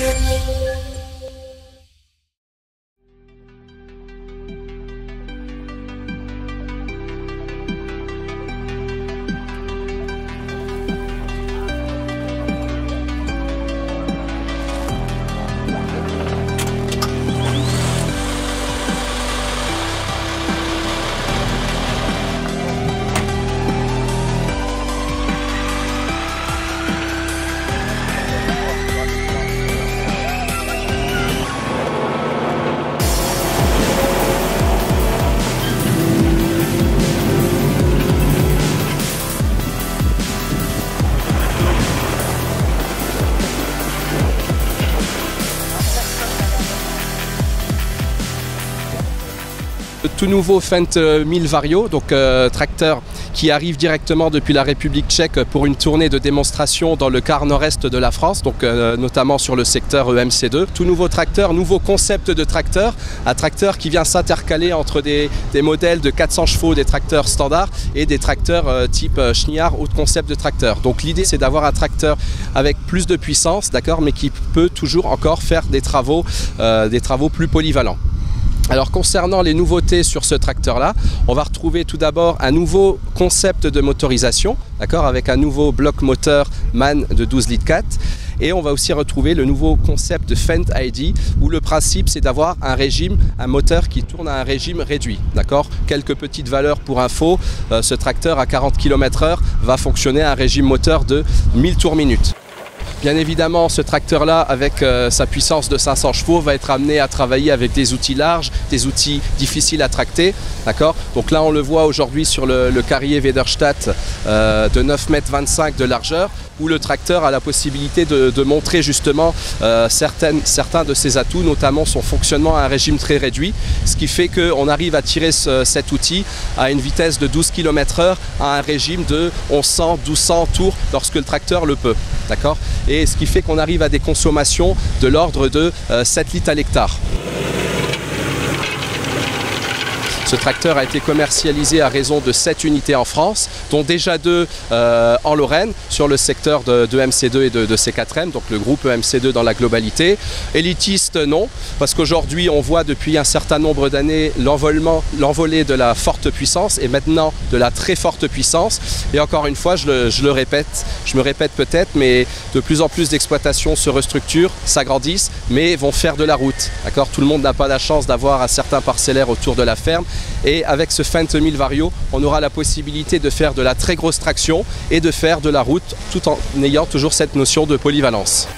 yeah. Tout nouveau Fendt 1000 Vario, donc euh, tracteur qui arrive directement depuis la République tchèque pour une tournée de démonstration dans le quart nord-est de la France, donc euh, notamment sur le secteur EMC2. Tout nouveau tracteur, nouveau concept de tracteur, un tracteur qui vient s'intercaler entre des, modèles de 400 chevaux, des tracteurs standards et des tracteurs euh, type Schniar, autre concept de tracteur. Donc l'idée c'est d'avoir un tracteur avec plus de puissance, d'accord, mais qui peut toujours encore faire des travaux plus polyvalents. Alors concernant les nouveautés sur ce tracteur-là, on va retrouver tout d'abord un nouveau concept de motorisation, d'accord, avec un nouveau bloc moteur MAN de 12 litres 4. Et on va aussi retrouver le nouveau concept de Fendt ID où le principe c'est d'avoir un régime, un moteur qui tourne à un régime réduit. D'accord Quelques petites valeurs pour info, euh, ce tracteur à 40 km/h va fonctionner à un régime moteur de 1000 tours minute. Bien évidemment, ce tracteur-là, avec euh, sa puissance de 500 chevaux, va être amené à travailler avec des outils larges, des outils difficiles à tracter. D'accord? Donc là, on le voit aujourd'hui sur le, carrier Wederstadt euh, de 9,25 m de largeur où le tracteur a la possibilité de, montrer justement euh, certains de ses atouts, notamment son fonctionnement à un régime très réduit, ce qui fait qu'on arrive à tirer cet outil à une vitesse de 12 km/h à un régime de 1100-1200 tours lorsque le tracteur le peut. Et ce qui fait qu'on arrive à des consommations de l'ordre de 7 euh, litres à l'hectare. Ce tracteur a été commercialisé à raison de 7 unités en France, dont déjà 2 euh, en Lorraine, sur le secteur de, MC2 et de, C4M, donc le groupe MC2 dans la globalité. Élitiste, non, parce qu'aujourd'hui, on voit depuis un certain nombre d'années l'envolée de la forte puissance et maintenant de la très forte puissance. Et encore une fois, je le, je le répète, je me répète peut-être, mais de plus en plus d'exploitations se restructurent, s'agrandissent, mais vont faire de la route. Tout le monde n'a pas la chance d'avoir un certain parcellaire autour de la ferme et avec ce Fendt 1000 Vario, on aura la possibilité de faire de la très grosse traction et de faire de la route tout en ayant toujours cette notion de polyvalence.